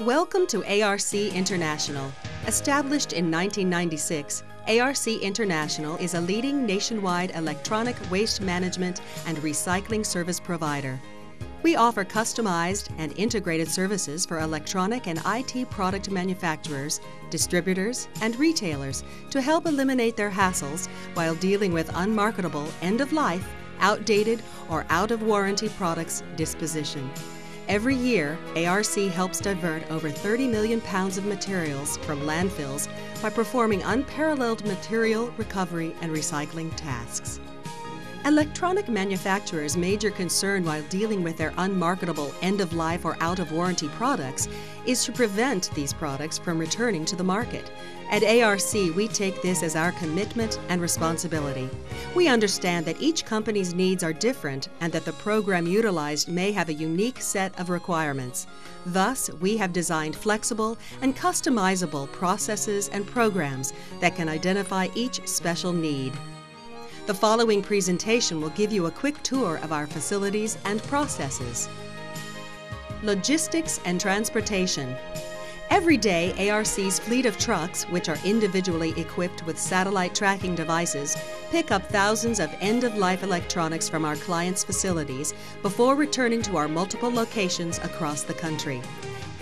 Welcome to ARC International. Established in 1996, ARC International is a leading nationwide electronic waste management and recycling service provider. We offer customized and integrated services for electronic and IT product manufacturers, distributors, and retailers to help eliminate their hassles while dealing with unmarketable, end of life, outdated, or out of warranty products disposition. Every year, ARC helps divert over 30 million pounds of materials from landfills by performing unparalleled material recovery and recycling tasks. Electronic manufacturers' major concern while dealing with their unmarketable end of life or out of warranty products is to prevent these products from returning to the market. At ARC, we take this as our commitment and responsibility. We understand that each company's needs are different and that the program utilized may have a unique set of requirements. Thus, we have designed flexible and customizable processes and programs that can identify each special need. The following presentation will give you a quick tour of our facilities and processes. Logistics and Transportation Every day, ARC's fleet of trucks, which are individually equipped with satellite tracking devices, pick up thousands of end of life electronics from our clients' facilities before returning to our multiple locations across the country.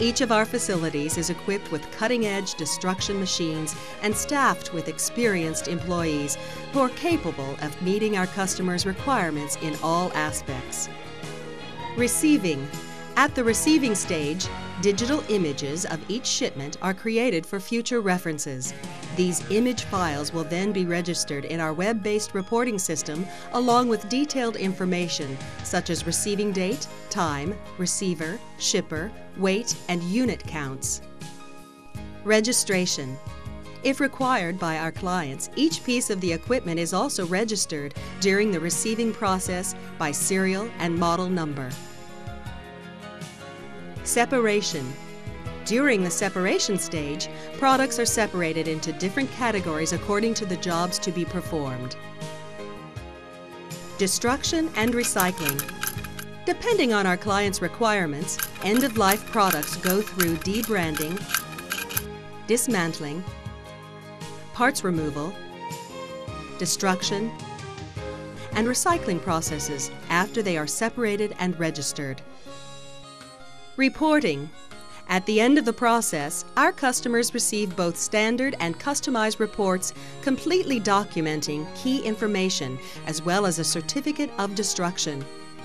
Each of our facilities is equipped with cutting edge destruction machines and staffed with experienced employees who are capable of meeting our customers' requirements in all aspects. Receiving. At the receiving stage, digital images of each shipment are created for future references. These image files will then be registered in our web based reporting system along with detailed information such as receiving date, time, receiver, shipper, weight, and unit counts. Registration. If required by our clients, each piece of the equipment is also registered during the receiving process by serial and model number. Separation. During the separation stage, products are separated into different categories according to the jobs to be performed. Destruction and recycling. Depending on our clients' requirements, end of life products go through debranding, dismantling, parts removal, destruction, and recycling processes after they are separated and registered. Reporting. At the end of the process, our customers receive both standard and customized reports completely documenting key information as well as a certificate of destruction.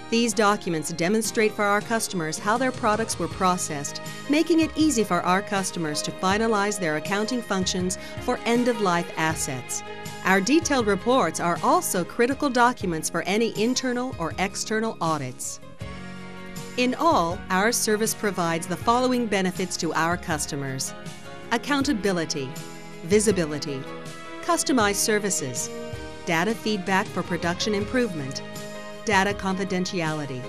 These documents demonstrate for our customers how their products were processed, making it easy for our customers to finalize their accounting functions for end of life assets. Our detailed reports are also critical documents for any internal or external audits. In all, our service provides the following benefits to our customers accountability, visibility, customized services, data feedback for production improvement, data confidentiality,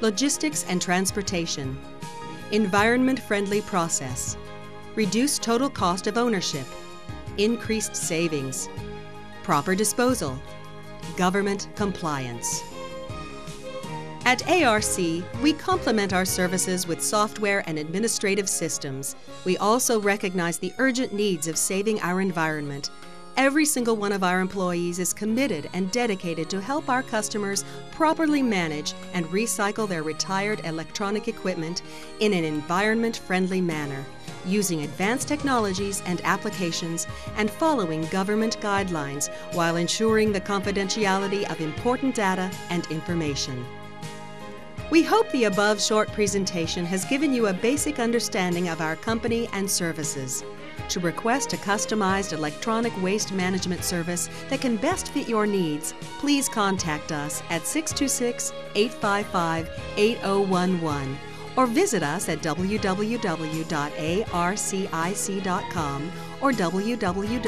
logistics and transportation, environment friendly process, reduced total cost of ownership, increased savings, proper disposal, government compliance. At ARC, we complement our services with software and administrative systems. We also recognize the urgent needs of saving our environment. Every single one of our employees is committed and dedicated to help our customers properly manage and recycle their retired electronic equipment in an environment friendly manner, using advanced technologies and applications and following government guidelines while ensuring the confidentiality of important data and information. We hope the above short presentation has given you a basic understanding of our company and services. To request a customized electronic waste management service that can best fit your needs, please contact us at 626 855 8011 or visit us at www.arcic.com or www.ewm.cc.